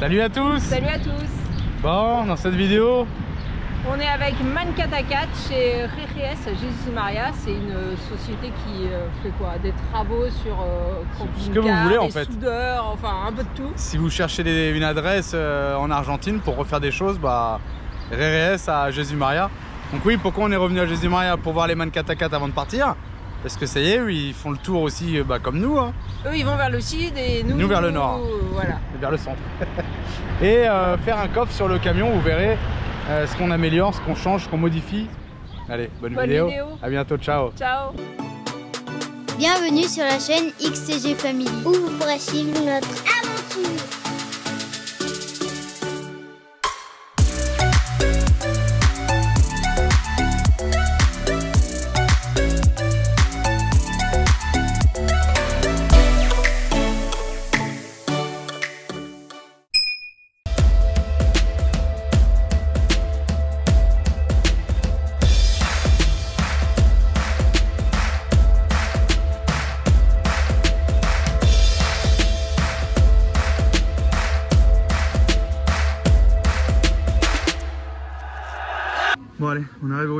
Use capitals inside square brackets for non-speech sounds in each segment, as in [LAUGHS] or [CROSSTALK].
Salut à tous Salut à tous Bon, dans cette vidéo, On est avec Mancatacat chez Rejes Jésus Maria. C'est une société qui euh, fait quoi? Des travaux sur euh, Ce que vous voulez, en fait. soudeurs, enfin un peu de tout. si vous cherchez des- une adresse euh, en Argentine pour refaire des choses, bah, RRS à Jésus Maria. Donc oui, pourquoi on est revenu à Jésus Maria? Pour voir les Mancatacat avant de partir Parce que ça y est, eux, ils font le tour aussi euh, bah, comme nous, hein, Eux ils vont vers le sud et nous, Nous vers le nord. Voilà. vers le centre. [LAUGHS] Et euh, faire un coffre sur le camion, vous verrez euh, ce qu'on améliore, ce qu'on change, ce qu'on modifie. Allez, bonne, Bonne vidéo. vidéo. À bientôt, ciao. Ciao Bienvenue sur la chaîne XCG Family où vous pourrez suivre notre aventure.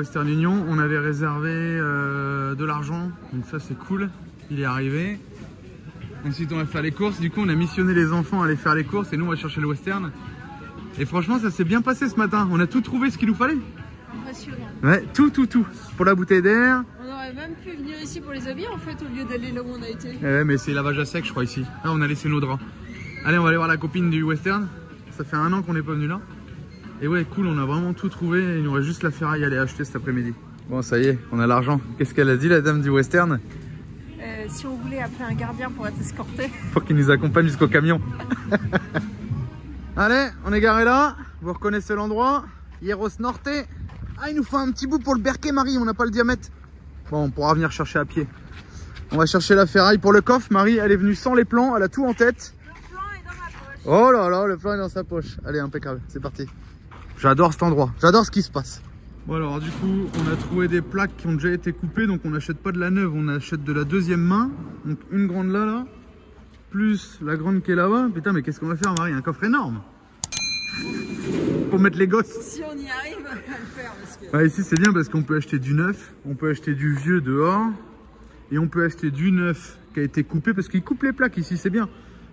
Western Union, on avait réservé euh, de l'argent, donc ça c'est cool, il est arrivé. Ensuite on va faire les courses, du coup on a missionné les enfants à aller faire les courses et nous on va chercher le Western. Et franchement ça s'est bien passé ce matin, on a tout trouvé ce qu'il nous fallait. Impressionnant. Ouais, tout tout tout. Pour la bouteille d'air, On aurait même pu venir ici pour les habits en fait au lieu d'aller là où on a été. ouais, mais c'est lavage à sec je crois ici. Là on a laissé nos draps. Allez on va aller voir la copine du Western, ça fait un an qu'on n'est pas venu là. Et ouais cool, on a vraiment tout trouvé, il nous reste juste la ferraille à aller acheter cet après-midi. Bon ça y est, on a l'argent. Qu'est-ce qu'elle a dit la dame du Western Euh, si on voulait appeler un gardien pour être escorté. [LAUGHS] pour qu'il nous accompagne jusqu'au camion. [LAUGHS] Allez, on est garé là. Vous reconnaissez l'endroit. Hieros Norte. Ah, il nous faut un petit bout pour le berquet, Marie. On n'a pas le diamètre. Bon, on pourra venir chercher à pied. On va chercher la ferraille pour le coffre. Marie, elle est venue sans les plans. Elle a tout en tête. Le plan est dans ma poche. Oh là là, le plan est dans sa poche. Allez, impeccable. C'est parti. J'adore cet endroit. J'adore ce qui se passe. Bon alors du coup on a trouvé des plaques qui ont déjà été coupées donc on n'achète pas de la neuve, on achète de la deuxième main. Donc une grande là là, plus la grande qui est là-bas. Putain mais qu'est-ce qu'on va faire Marie? Un coffre énorme Pour mettre les gosses. Si on y arrive à le faire parce que. Ouais, ici c'est bien parce qu'on peut acheter du neuf, on peut acheter du vieux dehors et on peut acheter du neuf qui a été coupé parce qu'ils coupent les plaques ici, c'est bien.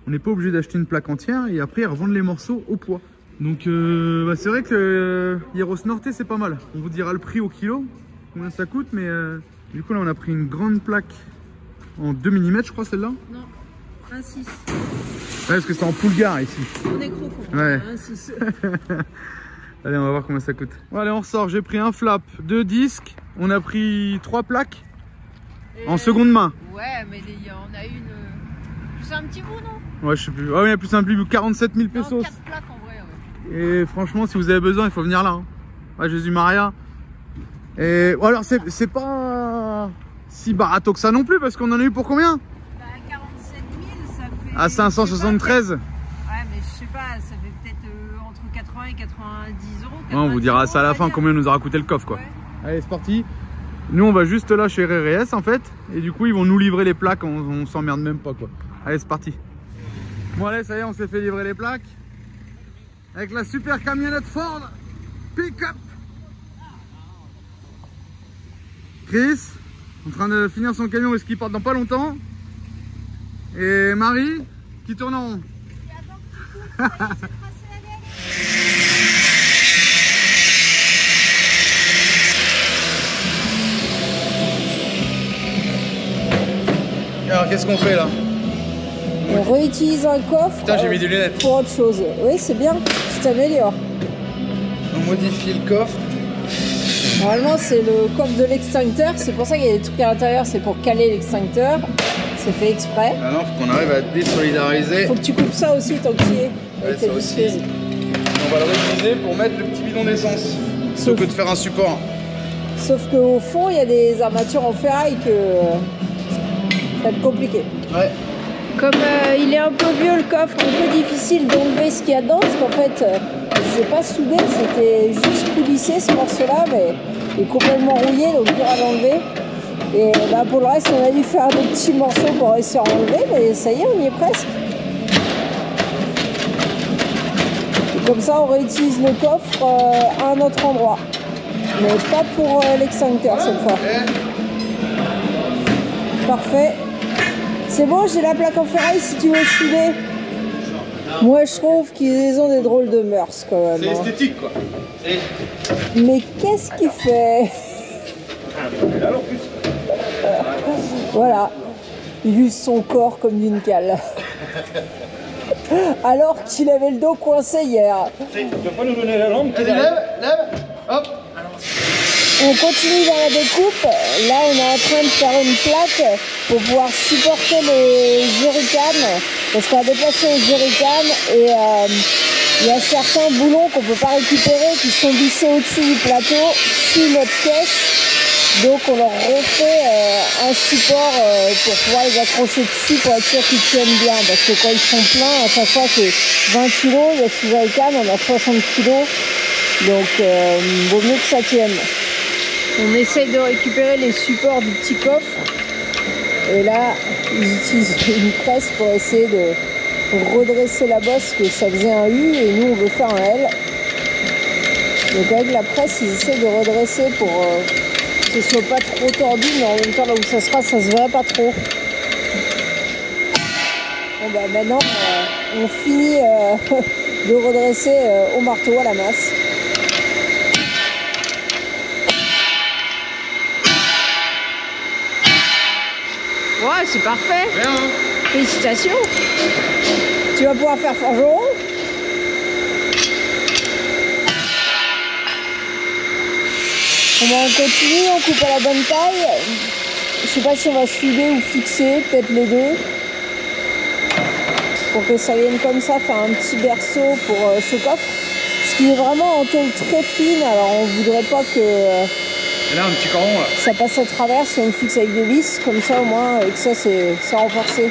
On n'est pas obligé d'acheter une plaque entière et après ils revendent les morceaux au poids. Donc euh, bah, c'est vrai que euh, Hieros Norte c'est pas mal. On vous dira le prix au kilo, combien ça coûte, mais euh, du coup là on a pris une grande plaque en 2 mm je crois celle-là. Non, un 6. Ouais parce que c'est en poulgare ici. On est gros con. Ouais. Un 6. [LAUGHS] Allez, on va voir combien ça coûte. Bon, allez, on sort. J'ai pris un flap, deux disques. On a pris trois plaques en seconde main. Ouais, mais les- on a une. C'est un petit bout, non? Ouais, je sais plus. Ah oui, il y a plus un plus 47 000 Non, pesos. 4 plaques en. Et franchement, si vous avez besoin, il faut venir là. Hein. Ouais, Jésus Maria. Et alors, c'est pas si barato que ça non plus, parce qu'on en a eu pour combien? Bah, 47 000, ça fait. À je sais pas, 573. Ouais, mais je sais pas, ça fait peut-être euh, entre 80 et 90 euros. Ouais, on vous 90 dira ça à la fin, combien nous aura coûté le coffre, quoi. Ouais. Allez, c'est parti. Nous, on va juste là chez RRS, en fait. Et du coup, ils vont nous livrer les plaques. On, on s'emmerde même pas, quoi. Allez, c'est parti. Bon, allez, ça y est, on s'est fait livrer les plaques. Avec la super camionnette Ford Pick-up. Chris, en train de finir son camion parce qu'il part dans pas longtemps. Et Marie, qui tourne en rond. [LAUGHS] Alors, qu'est-ce qu'on fait là? On réutilise un coffre Putain, j'ai euh, mis des lunettes. pour autre chose. Oui, c'est bien, tu t'améliores. On modifie le coffre. Normalement, c'est le coffre de l'extincteur. C'est pour ça qu'il y a des trucs à l'intérieur. C'est pour caler l'extincteur. C'est fait exprès. Maintenant, faut qu'on arrive à désolidariser. Faut que tu coupes ça aussi tant que tu y es. Ouais, avec ça aussi. On va le réutiliser pour mettre le petit bidon d'essence. Sauf- que de faire un support. Sauf qu'au fond, il y a des armatures en ferraille que euh, ça va être compliqué. Ouais. Comme euh, il est un peu vieux le coffre, un peu difficile d'enlever ce qu'il y a dedans, parce qu'en fait, euh, c'est pas soudé, c'était juste coulissé ce morceau-là, mais il est complètement rouillé, donc dur à l'enlever. Et bah, pour le reste, on a dû faire des petits morceaux pour réussir à enlever, mais ça y est, on y est presque. Comme ça, on réutilise le coffre euh, à un autre endroit. Mais pas pour euh, l'extincteur cette fois. Parfait. C'est bon, j'ai la plaque en ferraille si tu veux souder. Moi, je trouve qu'ils ont des drôles de mœurs quand même. C'est hein. esthétique quoi. Mais qu'est-ce qu'il fait? Voilà. Il use son corps comme d'une cale. Alors qu'il avait le dos coincé hier. Tu peux pas nous donner la lampe Vas-y, lève, lève, hop. On continue dans la découpe. Là, on est en train de faire une plaque pour pouvoir supporter les jerrycans. Parce qu'on a déplacé les jerrycans et euh, il y a certains boulons qu'on ne peut pas récupérer qui sont vissés au-dessus du plateau, sous notre caisse. Donc on leur refait euh, un support euh, pour pouvoir les accrocher dessus pour être sûr qu'ils tiennent bien. Parce que quand ils sont pleins, à chaque fois c'est 20 kg, il y on a 60 kg. Donc euh, vaut mieux que ça tienne. On essaye de récupérer les supports du petit coffre. Et là, ils utilisent [LAUGHS] une presse pour essayer de redresser la bosse, que ça faisait un U et nous on veut faire un L. Donc avec la presse, ils essaient de redresser pour euh, que ce soit pas trop tordu, mais en même temps là où ça sera, ça se verrait pas trop. Bon bah maintenant, euh, on finit euh, [LAUGHS] de redresser au marteau à la masse. Ouais, c'est parfait. Bien, hein Félicitations. Tu vas pouvoir faire forgeron. On continue, on coupe à la bonne taille. Je sais pas si on va souder ou fixer, peut-être les deux. Pour que ça vienne comme ça, faire un petit berceau pour euh, ce coffre. Ce qui est vraiment en tôle très fine, alors on voudrait pas que euh, Et là, un petit coron là. ça passe à travers si on le fixe avec des vis, comme ça au moins, et que ça c'est renforcé.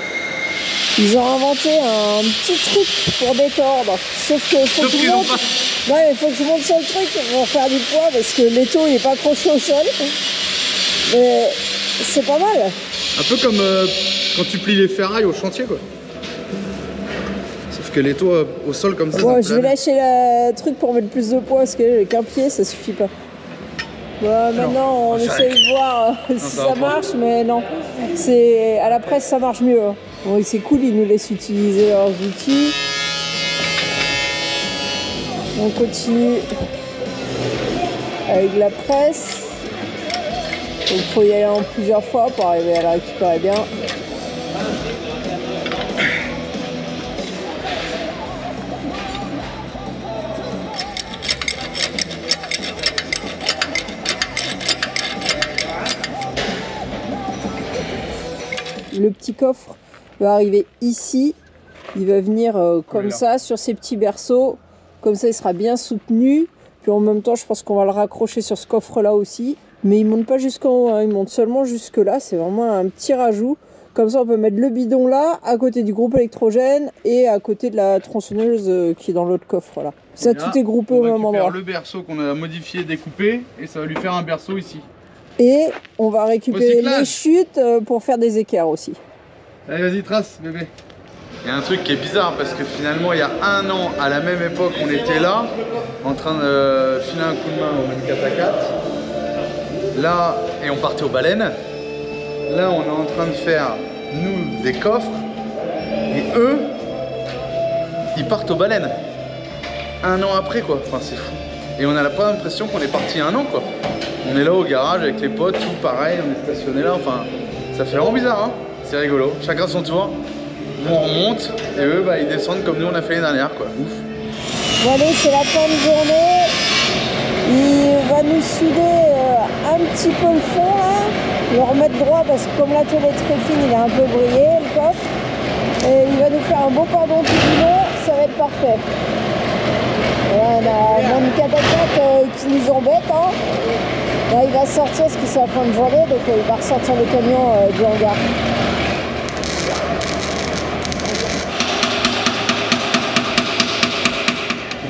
Ils ont inventé un petit truc pour détordre. Sauf que faut Sauf que ont monte. pas. Ouais, il faut que je monte sur le truc pour faire du poids parce que l'étau il est pas accroché au sol. Mais c'est pas mal. Un peu comme euh, quand tu plies les ferrailles au chantier quoi. Sauf que toits euh, au sol comme ça. Bon, je vais lâcher le truc pour mettre plus de poids parce que qu'un pied ça suffit pas. Bon, maintenant on ça essaye de voir euh, [LAUGHS] si ça marche, mais non. C'est à la presse ça marche mieux. hein. Bon, c'est cool, ils nous laissent utiliser leurs outils. On continue avec la presse. Il faut y aller en plusieurs fois pour arriver à la récupérer bien. Le petit coffre va arriver ici. Il va venir euh, comme Voilà. ça sur ces petits berceaux. Comme ça, il sera bien soutenu. Puis en même temps, je pense qu'on va le raccrocher sur ce coffre-là aussi. Mais il monte pas jusqu'en haut, hein. il monte seulement jusque là. C'est vraiment un petit rajout. Comme ça, on peut mettre le bidon là, à côté du groupe électrogène et à côté de la tronçonneuse euh, qui est dans l'autre coffre. Là. Ça, là, tout est groupé on au même endroit. le berceau qu'on a modifié, découpé, et ça va lui faire un berceau ici. Et on va récupérer les chutes euh, pour faire des équerres aussi. Allez, vas-y, trace, bébé. Il y a un truc qui est bizarre parce que finalement, il y a un an, à la même époque, on était là, en train de filer un coup de main au 24 à 4. Là, et on partait aux baleines. Là, on est en train de faire, nous, des coffres. Et eux, ils partent aux baleines. Un an après, quoi. Enfin, c'est fou. Et on a pas l'impression qu'on est parti un an, quoi. On est là au garage avec les potes, tout pareil, on est stationné là. Enfin, ça fait vraiment bizarre, hein. C'est rigolo. Chacun son tour. Nous, on remonte et eux, bah, ils descendent comme nous, on a fait l'année dernière, quoi. Ouf. Bon allez, c'est la fin de journée. Il va nous souder euh, un petit peu le fond là, le remettre droit parce que comme la tôle est très fine, il est un peu brillé le coffre. Et il va nous faire un beau cordon tout du long, ça va être parfait. On a mon catacate euh, qui nous embête. Hein. Il va sortir parce que c'est la fin de journée, donc euh, il va ressortir le camion euh, du hangar.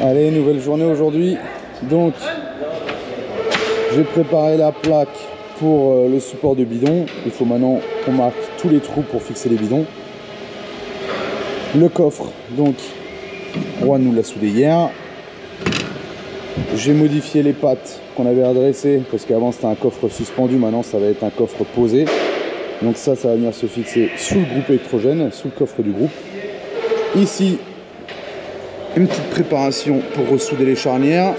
Allez, nouvelle journée aujourd'hui. Donc, j'ai préparé la plaque pour euh, le support de bidon. Il faut maintenant qu'on marque tous les trous pour fixer les bidons. Le coffre, donc, Juan nous l'a soudé hier. J'ai modifié les pattes qu'on avait adressées parce qu'avant c'était un coffre suspendu, maintenant ça va être un coffre posé. Donc ça, ça va venir se fixer sous le groupe électrogène, sous le coffre du groupe. Ici, une petite préparation pour ressouder les charnières.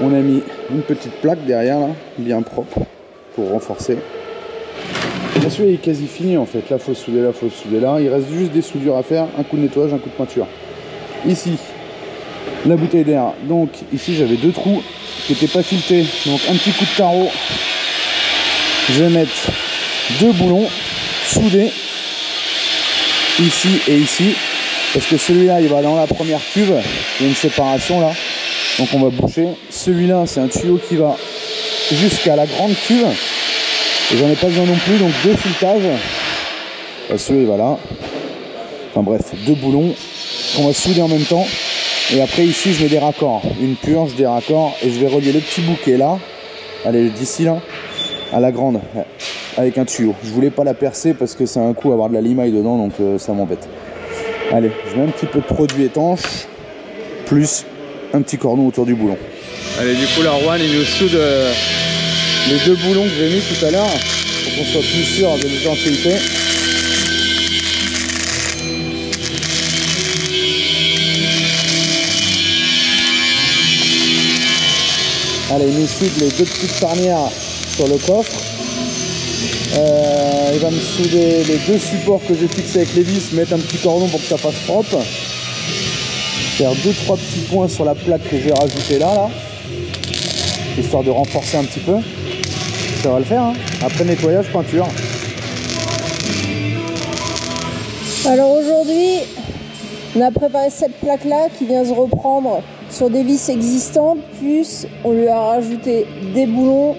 On a mis une petite plaque derrière là, bien propre, pour renforcer. Bien sûr, il est quasi fini en fait. Là, faut souder là, faut souder là. Il reste juste des soudures à faire, un coup de nettoyage, un coup de peinture. Ici, la bouteille d'air. Donc ici, j'avais deux trous qui n'étaient pas filetés. Donc un petit coup de tarot. Je vais mettre deux boulons soudés. Ici et ici. Parce que celui-là il va dans la première cuve. Il y a une séparation là. Donc on va boucher. Celui-là c'est un tuyau qui va jusqu'à la grande cuve. Et j'en ai pas besoin non plus. Donc deux filetages. Bah, celui il va là. Enfin bref deux boulons qu'on va souder en même temps et après ici je mets des raccords une purge des raccords et je vais relier le petit bouquet là allez d'ici là à la grande avec un tuyau. Je voulais pas la percer parce que c'est un coup avoir de la limaille dedans donc euh, ça m'embête. Allez, je mets un petit peu de produit étanche plus un petit cordon autour du boulon. Allez, du coup la Rouen il nous soude euh, les deux boulons que j'ai mis tout à l'heure pour qu'on soit plus sûr de l'étanchéité. Allez, il nous soude les deux petites charnières sur le coffre. Euh, il va me souder les deux supports que j'ai fixés avec les vis, mettre un petit cordon pour que ça fasse propre. Faire deux trois petits points sur la plaque que j'ai rajouté là, là, histoire de renforcer un petit peu. Ça va le faire. hein. Après nettoyage, peinture. Alors aujourd'hui, on a préparé cette plaque-là qui vient se reprendre des vis existantes, plus on lui a rajouté des boulons.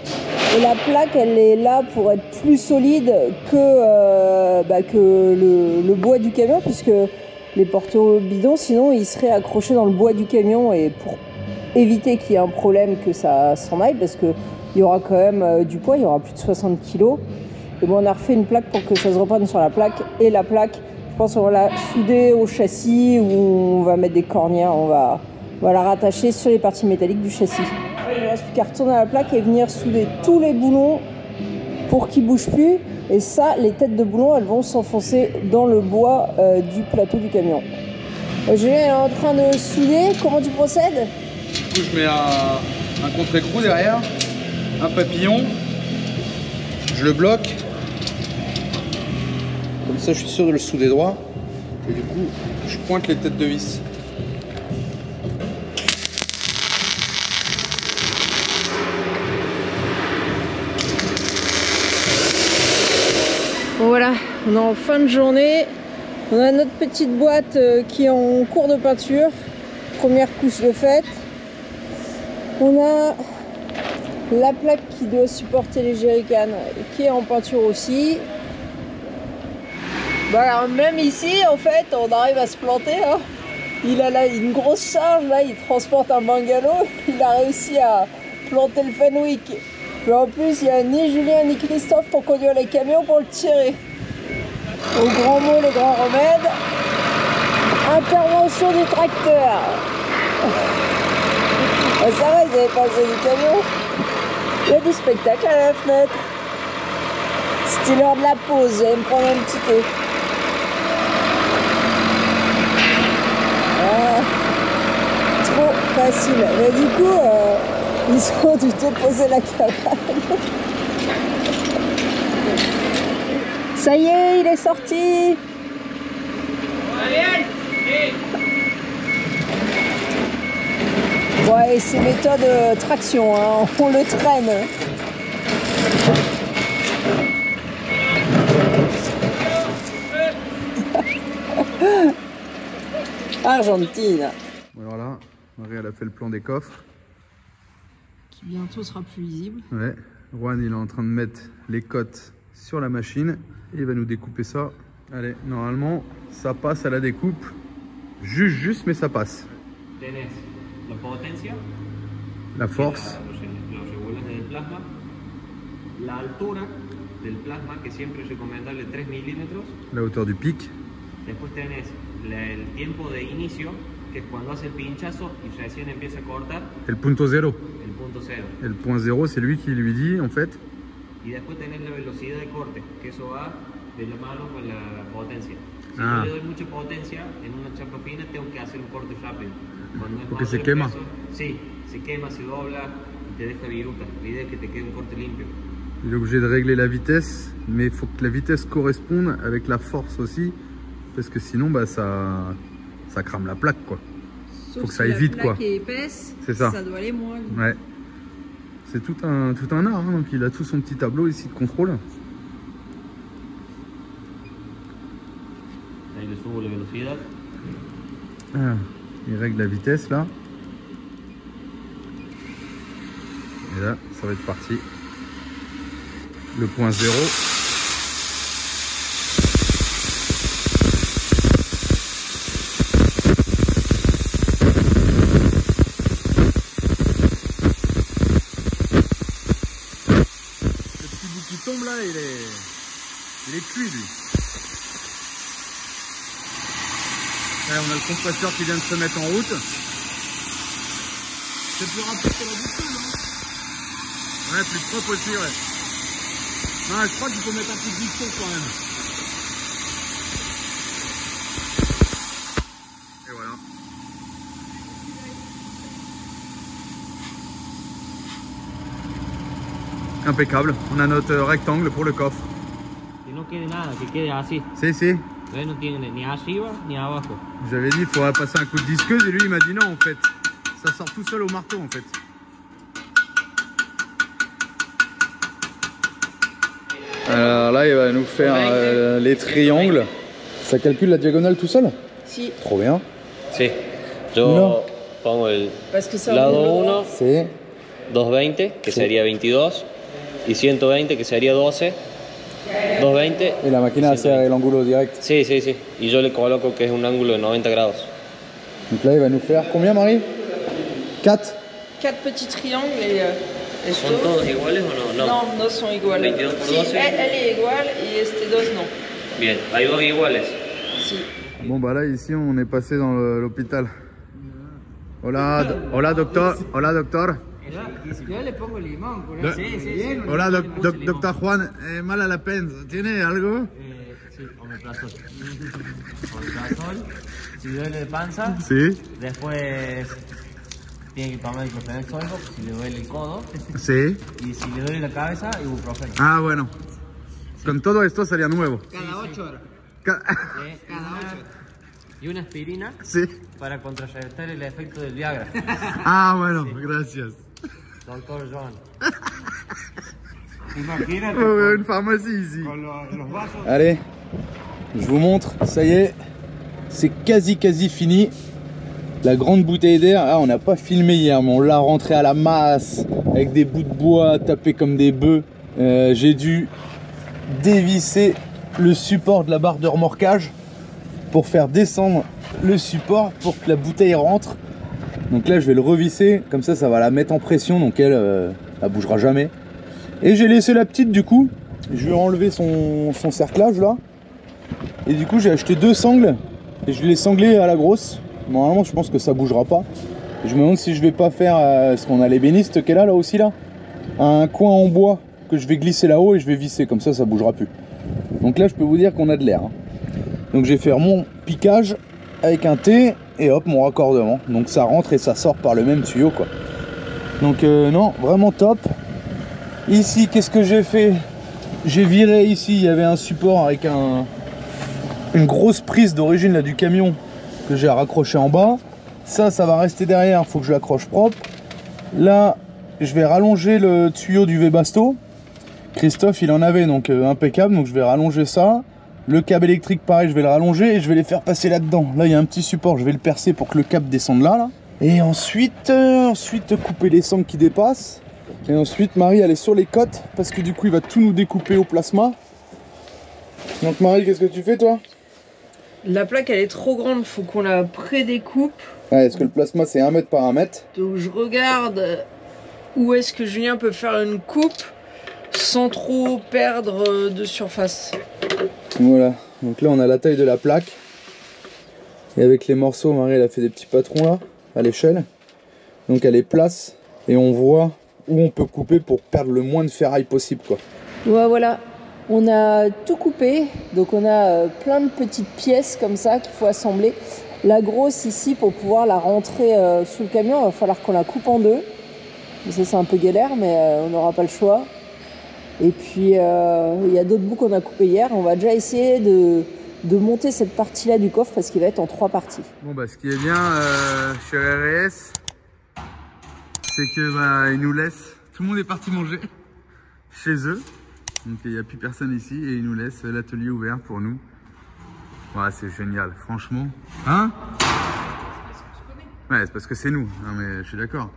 Et la plaque, elle est là pour être plus solide que, euh, bah, le bois du camion, puisque les porteurs bidons, sinon, ils seraient accrochés dans le bois du camion. Et pour éviter qu'il y ait un problème que ça s'en aille, parce qu'il y aura quand même euh, du poids, il y aura plus de 60 kilos. Et bon, on a refait une plaque pour que ça se reprenne sur la plaque. Et la plaque, je pense qu'on va la souder au châssis ou on va mettre des cornières, on va, la rattacher sur les parties métalliques du châssis. Il ne reste plus qu'à retourner à la plaque et venir souder tous les boulons pour qu'ils bougent plus. Et ça, les têtes de boulons, elles vont s'enfoncer dans le bois euh, du plateau du camion. Euh, Julien est en train de souder. Comment tu procèdes? Du coup, je mets un contre-écrou derrière, un papillon, je le bloque. Comme ça, je suis sûr de le souder droit. Et du coup, je pointe les têtes de vis. Bon voilà, on est en fin de journée. On a notre petite boîte euh, qui est en cours de peinture. Première couche de fête. On a la plaque qui doit supporter les jerrycans qui est en peinture aussi. Bah même ici, en fait, on arrive à se planter. hein. Il a une grosse charge, là, il transporte un bungalow. [LAUGHS] Il a réussi à planter le Fenwick. En plus, il n'y a ni Julien ni Christophe pour conduire les camions pour le tirer. Au grand mot, le grand remède. Intervention du tracteur. Ah, ça va, ils avaient passé du camion. Il y a du spectacle à la fenêtre. C'était l'heure de la pause, j'allais me prendre un petit thé. Ah, trop facile. Mais du coup, euh, ils ont dû déposer la cabane. Ça y est, il est sorti. Ouais, c'est méthode euh, traction, hein. [LAUGHS] on le traîne. [LAUGHS] Argentine. Alors là, Marie, elle a fait le plan des coffres. Qui bientôt sera plus visible. Ouais. Juan, il est en train de mettre les cotes sur la machine et il va nous découper ça. Allez, normalement, ça passe à la découpe. Juste, juste, mais ça passe. La force, la altura del plasma, que siempre es recomendable 3 milímetros. la hauteur du pic, Después tenés la- el tiempo de inicio, que es cuando hace el pinchazo y recién empieza a cortar El punto zéro. el punto cero. Et le point zéro, c'est lui qui lui dit, en fait, Y después tenés la velocidad de corte, que eso va de la mano con la potencia. Si Ah. yo le doy mucha potencia en una chapa fina, tengo que hacer un corte rápido. Cuando es Porque se quema. peso, sí, se quema, se dobla y te deja viruta. La idea es que te quede un corte limpio. il est obligé de régler la vitesse, mais il faut que la vitesse corresponde avec la force aussi, parce que sinon, bah, ça, ça crame la plaque, quoi. Sauf Faut que ça si aille vite, la plaque quoi. est épaisse, C'est ça. Ça doit aller moins. Ouais. C'est tout un, tout un art, hein, donc il a tout son petit tableau ici de contrôle. Ah, il règle la vitesse là. Et là, ça va être parti. Le point zéro. Le petit bout qui tombe là, il est, il est cuit lui. On a le compresseur qui vient de se mettre en route. C'est plus rapide que la boussole, hein Ouais, plus propre aussi, ouais. Non, je crois qu'il faut mettre un peu de quand même. Et voilà. Impeccable. On a notre rectangle pour le coffre. Que no quede nada, que quede así. Si, si. No tiene ni arriba ni abajo. J'avais dit qu'il faudrait passer un coup de disqueuse et lui il m'a dit non en fait. Ça sort tout seul au marteau en fait. Alors là, il va nous faire euh, les triangles. Ça calcule la diagonale tout seul? Si, Trop bien. Sí, yo No. pongo el parce que ça lado remonte 1, C'est 220, que sería 22, y 120, que sería 12, 220. Et la machine hace el ángulo direct. Sí, sí, sí. Y yo le coloco que es un ángulo de 90 grados. Donc là, il va nous faire combien, Marie 4 quatre petits triangles et euh, esto. ¿Son todos iguales o no? Non, dos sont iguales. 22 por Si, 12. elle, elle est égale et este dos non. Bien, hay dos iguales. Si. Bon bah là ici on est passé dans l'hôpital. Hola, hola doctor, hola doctor. Yo le pongo limón, por Do- eso. Sí, sí, sí. Hola doc- doc- doctor Juan, eh, mal a la pena, ¿tiene algo? Eh, sí, omeprazol. omeprazol. Si duele de panza, Sí, después tiene que tomar ibuprofeno sólico si le duele el codo. sí. Y si le duele la cabeza, ibuprofeno. Ah bueno. Con todo esto sería nuevo. Cada ocho horas. Ca- Eh, [LAUGHS] una- y una aspirina Sí. para contrarrestar el efecto del Viagra. Ah bueno, gracias. Doctor John. Imagínate Oh, une pharmacie ici. vasos. Allez, je vous montre, ça y est, c'est quasi quasi fini. La grande bouteille d'air, ah, on n'a pas filmé hier, mais on l'a rentré à la masse avec des bouts de bois tapés comme des bœufs. Euh, J'ai dû dévisser le support de la barre de remorquage pour faire descendre le support pour que la bouteille rentre. Donc là, je vais le revisser, comme ça, ça va la mettre en pression, donc elle, euh, elle bougera jamais. Et j'ai laissé la petite du coup. Je vais enlever son, son cerclage là. Et du coup j'ai acheté deux sangles. Et je vais les sangler à la grosse. Normalement je pense que ça bougera pas. Je me demande si je vais pas faire euh, ce qu'on a l'ébéniste est là là aussi là. Un coin en bois que je vais glisser là-haut et je vais visser. Comme ça ça bougera plus. Donc là je peux vous dire qu'on a de l'air. hein. Donc je vais faire mon piquage avec un T et hop mon raccordement. Donc ça rentre et ça sort par le même tuyau quoi. Donc euh, non, vraiment top. Ici, qu'est-ce que j'ai fait? J'ai viré ici, il y avait un support avec un, une grosse prise d'origine là du camion que j'ai raccroché en bas. Ça, ça va rester derrière, faut que je l'accroche propre. Là, je vais rallonger le tuyau du Webasto. Christophe, il en avait donc euh, impeccable, donc je vais rallonger ça. Le câble électrique, pareil, je vais le rallonger et je vais les faire passer là-dedans. Là, il y a un petit support, je vais le percer pour que le câble descende là. là. Et ensuite, euh, ensuite couper les sangles qui dépassent. Et ensuite, Marie, elle est sur les côtes parce que du coup, il va tout nous découper au plasma. Donc, Marie, qu'est-ce que tu fais, toi? La plaque elle est trop grande, faut qu'on la prédécoupe. ouais, Est-ce que le plasma, c'est 1 mètre par 1 mètre Donc je regarde où est-ce que Julien peut faire une coupe sans trop perdre de surface. Voilà. Donc là, on a la taille de la plaque. Et avec les morceaux, Marie elle a fait des petits patrons là, à l'échelle. Donc elle est place et on voit où on peut couper pour perdre le moins de ferraille possible quoi. Voilà. On a tout coupé, donc on a euh, plein de petites pièces comme ça qu'il faut assembler. La grosse ici, pour pouvoir la rentrer euh, sous le camion, il va falloir qu'on la coupe en deux. Ça c'est un peu galère, mais euh, on n'aura pas le choix. Et puis euh, il y a d'autres bouts qu'on a coupés hier. On va déjà essayer de, de monter cette partie-là du coffre parce qu'il va être en trois parties. Bon bah ce qui est bien euh, chez RS, c'est que bah ils nous laissent, tout le monde est parti manger [LAUGHS] chez eux. Donc il n'y a plus personne ici et ils nous laissent l'atelier ouvert pour nous. Ouais c'est génial, franchement. Hein? Ouais c'est parce que c'est nous, non mais je suis d'accord.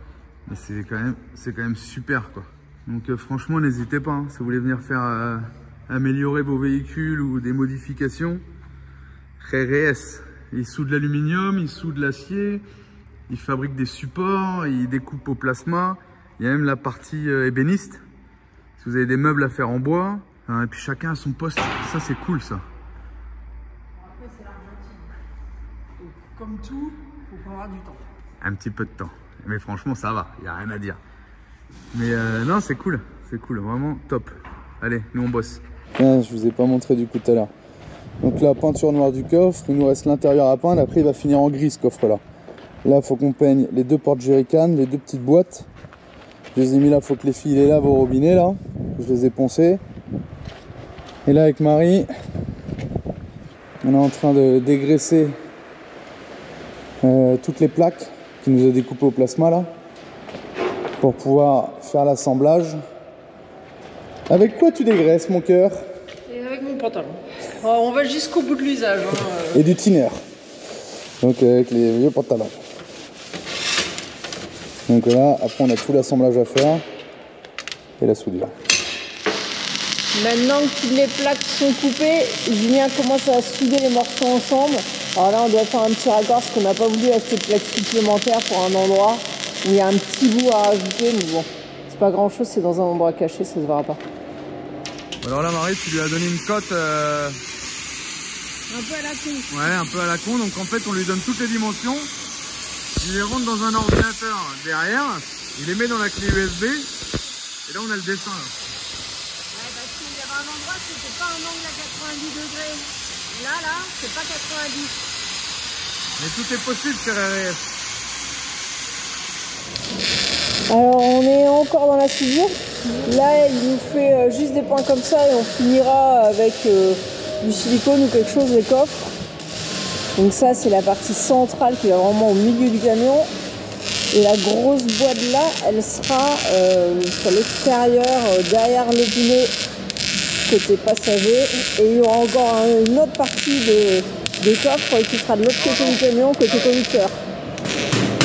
Mais c'est quand même c'est quand même super quoi. Donc euh, franchement n'hésitez pas, hein, si vous voulez venir faire euh, améliorer vos véhicules ou des modifications. RS. Il soude l'aluminium, il soude l'acier, il fabrique des supports, il découpe au plasma. Il y a même la partie euh, ébéniste. Si vous avez des meubles à faire en bois, hein, et puis chacun a son poste, ça c'est cool ça. Comme tout, faut avoir du temps. Un petit peu de temps. Mais franchement ça va, il n'y a rien à dire. Mais euh, non c'est cool, c'est cool, vraiment top. Allez, nous on bosse. Tiens, je vous ai pas montré du coup tout à l'heure. Donc la peinture noire du coffre, il nous reste l'intérieur à peindre, après il va finir en gris ce coffre là. Là faut qu'on peigne les deux portes jerrycan, les deux petites boîtes. Je les ai mis là, faut que les filles les lavent au robinet là. Je les ai poncées. Et là avec Marie, on est en train de dégraisser euh, toutes les plaques qui nous a découpées au plasma là. Pour pouvoir faire l'assemblage. Avec quoi tu dégraisses mon cœur? Et avec mon pantalon. Oh, on va jusqu'au bout de l'usage. hein, euh. et du thinner. Donc avec les vieux pantalons. Donc là, après on a tout l'assemblage à faire et la soudure. Maintenant que toutes les plaques sont coupées, Julien commence à souder les morceaux ensemble. Alors là, on doit faire un petit raccord parce qu'on n'a pas voulu acheter de plaques supplémentaires pour un endroit il y a un petit bout à rajouter. Mais bon, c'est pas grand chose, c'est dans un endroit caché, ça se verra pas. Alors là Marie, tu lui as donné une cote euh, Un peu à la con. ouais, un peu à la con. Donc en fait on lui donne toutes les dimensions. Il les rentre dans un ordinateur derrière. Il les met dans la clé USB. Et là on a le dessin. là. Ouais, parce qu'il y avait un endroit, c'était pas un angle à 90 degrés. Là, là, c'est pas 90. Mais tout est possible sur RS. Alors on est encore dans la soudure. Là, il nous fait euh, juste des points comme ça et on finira avec euh, du silicone ou quelque chose les coffres. Donc ça, c'est la partie centrale qui va vraiment au milieu du camion. Et la grosse boîte là, elle sera euh, sur l'extérieur, derrière le pneu, côté passager. Et il y aura encore un- une autre partie de, des coffres qui sera de l'autre côté du camion, côté conducteur.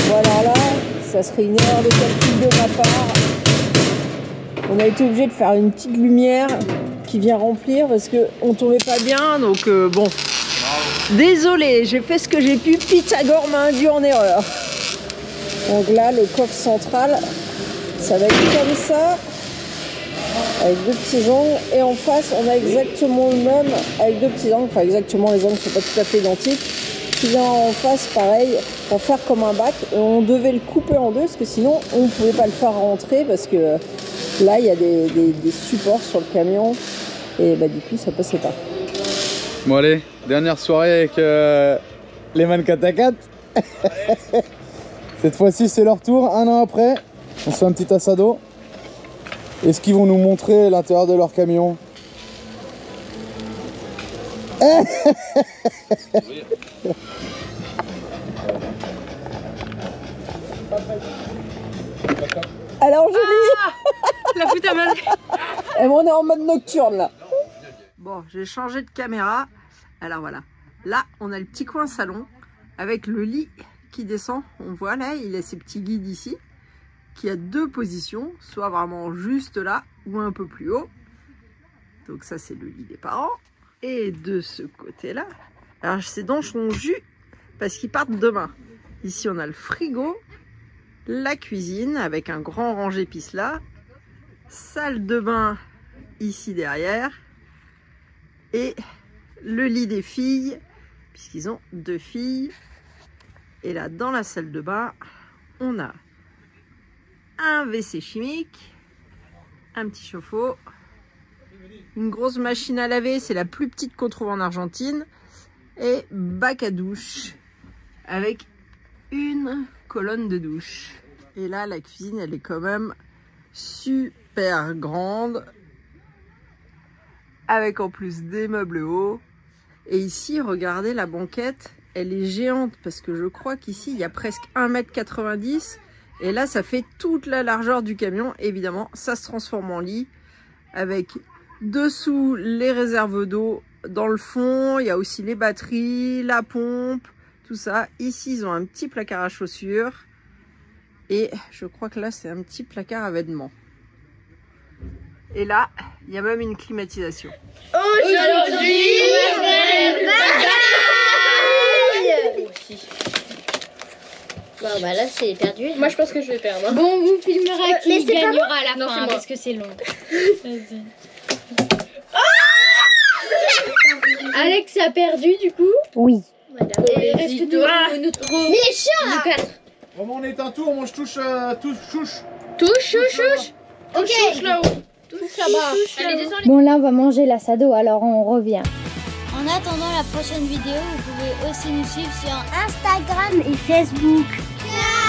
Voilà, là, ça serait une erreur de calcul de ma part. On a été obligé de faire une petite lumière qui vient remplir parce qu'on tombait pas bien, donc euh, bon. Désolé, j'ai fait ce que j'ai pu. Pythagore m'a induit en erreur. Donc là, le coffre central, ça va être comme ça, avec deux petits angles. Et en face, on a exactement le même, avec deux petits angles. Enfin, exactement, les angles ne sont pas tout à fait identiques. En face, pareil, pour faire comme un bac. On devait le couper en deux, parce que sinon, on ne pouvait pas le faire rentrer, parce que là, il y a des, supports sur le camion. Et bah, du coup, ça passait pas. Bon allez, dernière soirée avec euh, les Man 4 à 4. [LAUGHS] Cette fois-ci c'est leur tour, un an après. On se fait un petit assado. Est-ce qu'ils vont nous montrer l'intérieur de leur camion? [LAUGHS] Alors, Julie La fout à mal. [LAUGHS] Et on est en mode nocturne, là. Bon, j'ai changé de caméra. Alors voilà. Là, on a le petit coin salon avec le lit qui descend. On voit là, il a ses petits guides ici qui a deux positions, soit vraiment juste là ou un peu plus haut. Donc ça, c'est le lit des parents. Et de ce côté-là, alors ces dents sont jus parce qu'ils partent demain. Ici, on a le frigo, la cuisine avec un grand rangé pisse là, salle de bain ici derrière et le lit des filles puisqu'ils ont deux filles. Et là, dans la salle de bain, on a un WC chimique, un petit chauffe-eau, une grosse machine à laver, c'est la plus petite qu'on trouve en Argentine, et bac à douche avec une colonne de douche. Et là, la cuisine, elle est quand même super grande, avec en plus des meubles hauts. Et ici, regardez la banquette, elle est géante parce que je crois qu'ici, il y a presque 1m90 et là, ça fait toute la largeur du camion. Évidemment, ça se transforme en lit avec dessous les réserves d'eau. Dans le fond, il y a aussi les batteries, la pompe, tout ça. Ici, ils ont un petit placard à chaussures. Et je crois que là, c'est un petit placard à vêtements. Et là, il y a même une climatisation. Aujourd'hui, Bon bah là c'est perdu. Moi je pense que je vais perdre. hein. Bon, vous filmerez qui mais c'est pas gagnera à la Non, fin hein, parce que c'est long. [LAUGHS] Alex a perdu du coup. Oui. Et il reste nous, nous, nous, on est un tour, moi je touche, euh, touche, touche. Touche, touche, touche. Ok. Touche là-haut. Touche là-bas. Bon là on va manger l'assado alors on revient. En attendant la prochaine vidéo, vous pouvez aussi nous suivre sur Instagram et Facebook. Ciao